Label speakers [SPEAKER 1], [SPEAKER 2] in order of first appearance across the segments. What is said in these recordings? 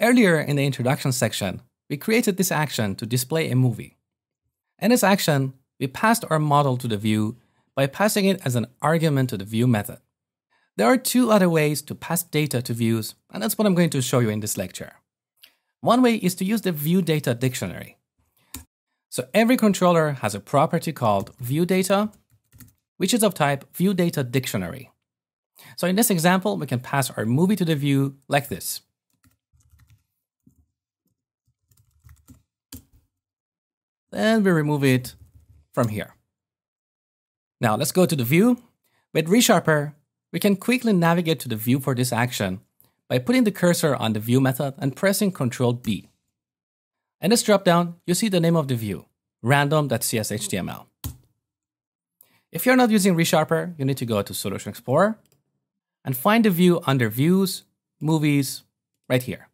[SPEAKER 1] Earlier in the introduction section, we created this action to display a movie. In this action, we passed our model to the view by passing it as an argument to the view method. There are two other ways to pass data to views, and that's what I'm going to show you in this lecture. One way is to use the view data dictionary. So every controller has a property called view data, which is of type view data dictionary. So in this example, we can pass our movie to the view like this. Then we remove it from here. Now let's go to the view. With ReSharper, we can quickly navigate to the view for this action by putting the cursor on the view method and pressing Ctrl B. In this dropdown, you see the name of the view, random.cshtml. If you're not using ReSharper, you need to go to Solution Explorer and find the view under Views, Movies, right here.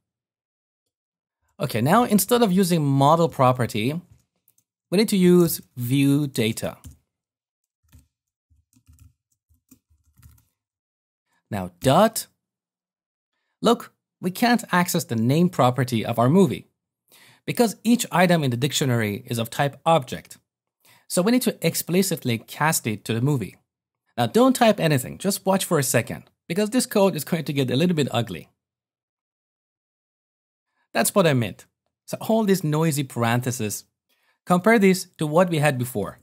[SPEAKER 1] Okay, now instead of using model property, we need to use view data. Now dot, look, we can't access the name property of our movie because each item in the dictionary is of type object. So we need to explicitly cast it to the movie. Now don't type anything, just watch for a second, because this code is going to get a little bit ugly. That's what I meant. So all these noisy parentheses Compare this to what we had before.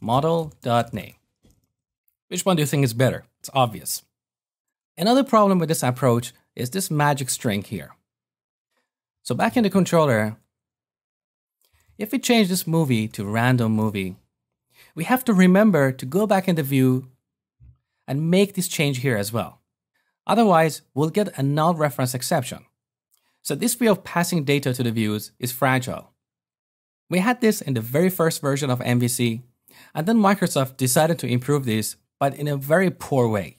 [SPEAKER 1] Model.name. Which one do you think is better? It's obvious. Another problem with this approach is this magic string here. So back in the controller, if we change this movie to random movie, we have to remember to go back in the view and make this change here as well. Otherwise, we'll get a null reference exception. So this way of passing data to the views is fragile. We had this in the very first version of MVC, and then Microsoft decided to improve this, but in a very poor way.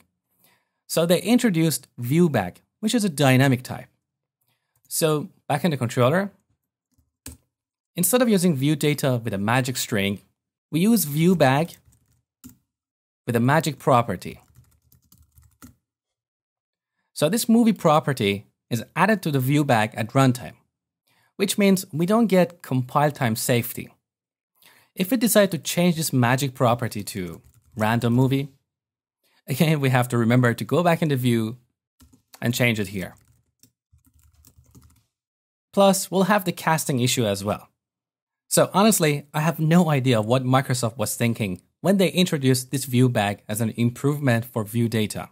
[SPEAKER 1] So they introduced ViewBag, which is a dynamic type. So back in the controller, instead of using view data with a magic string, we use ViewBag with a magic property. So this movie property is added to the ViewBag at runtime which means we don't get compile time safety. If we decide to change this magic property to random movie, again, we have to remember to go back in the view and change it here. Plus, we'll have the casting issue as well. So honestly, I have no idea what Microsoft was thinking when they introduced this view bag as an improvement for view data.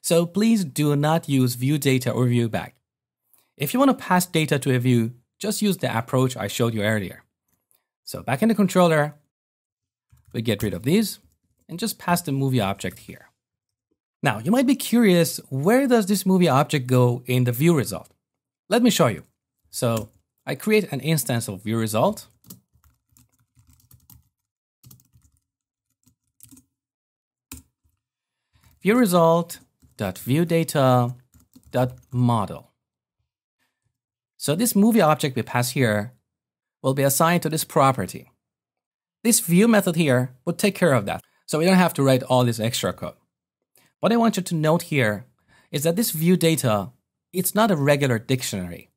[SPEAKER 1] So please do not use view data or view bag. If you want to pass data to a view, just use the approach I showed you earlier. So back in the controller, we get rid of these and just pass the movie object here. Now, you might be curious, where does this movie object go in the view result? Let me show you. So I create an instance of view result. View result dot view data dot model. So this movie object we pass here will be assigned to this property. This view method here would take care of that, so we don't have to write all this extra code. What I want you to note here is that this view data, it's not a regular dictionary.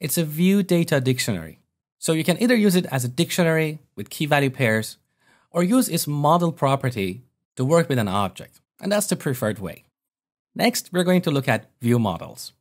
[SPEAKER 1] It's a view data dictionary. So you can either use it as a dictionary with key value pairs or use its model property to work with an object. And that's the preferred way. Next, we're going to look at view models.